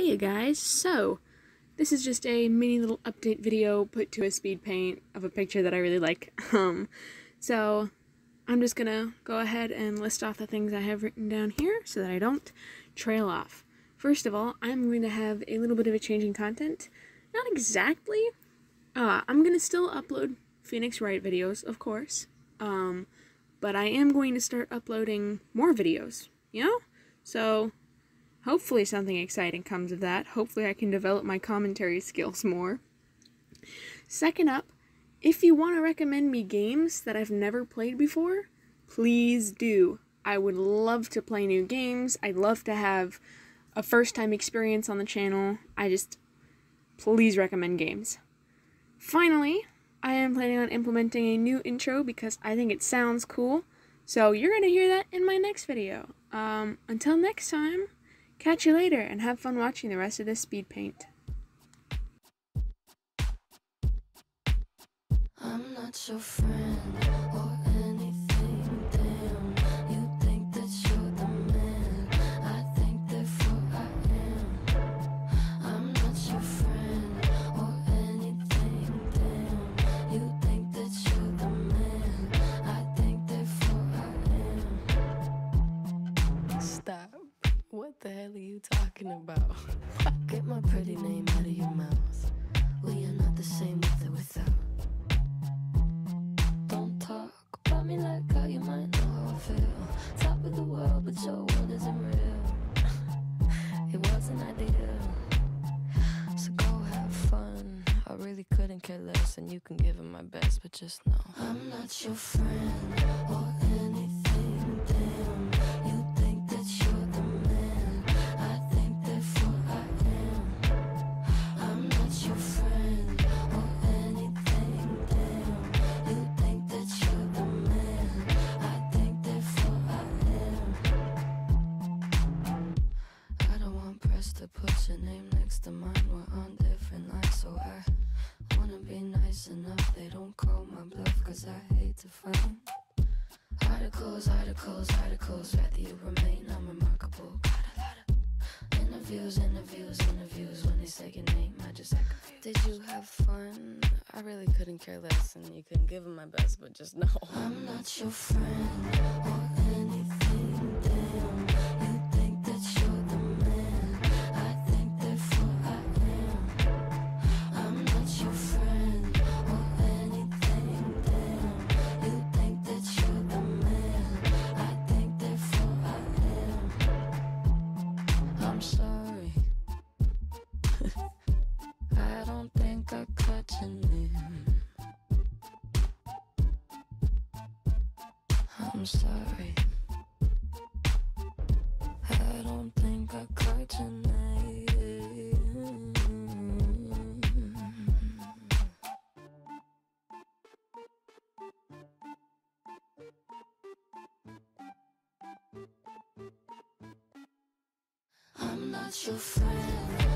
Hey you guys, so this is just a mini little update video put to a speed paint of a picture that I really like. Um, so I'm just gonna go ahead and list off the things I have written down here so that I don't trail off. First of all, I'm going to have a little bit of a change in content. Not exactly. Uh, I'm gonna still upload Phoenix Wright videos, of course. Um, but I am going to start uploading more videos, you know? So Hopefully, something exciting comes of that. Hopefully, I can develop my commentary skills more. Second up, if you want to recommend me games that I've never played before, please do. I would love to play new games. I'd love to have a first time experience on the channel. I just, please recommend games. Finally, I am planning on implementing a new intro because I think it sounds cool. So you're going to hear that in my next video. Um, until next time. Catch you later and have fun watching the rest of this speed paint. I'm not your friend or anything, damn. You think that you're the man. I think therefore I am. I'm not your friend or anything, damn. You think that you're the man. I think therefore I am. Stop. The hell are you talking about? Get my pretty name out of your mouth. We are not the same with or without. Don't talk about me like how you might know how I feel. Top of the world, but your world isn't real. it wasn't ideal. So go have fun. I really couldn't care less, and you can give it my best, but just know I'm not your friend to put your name next to mine. We're on different lines, so I wanna be nice enough. They don't call my bluff, cause I hate to find articles, articles, articles. Rather you remain unremarkable. Got a lot of interviews, interviews, interviews. When they say your name, I just act confused. Did you have fun? I really couldn't care less, and you couldn't give them my best, but just know I'm not your friend I'm sorry. I don't think I cried tonight. I'm not your friend.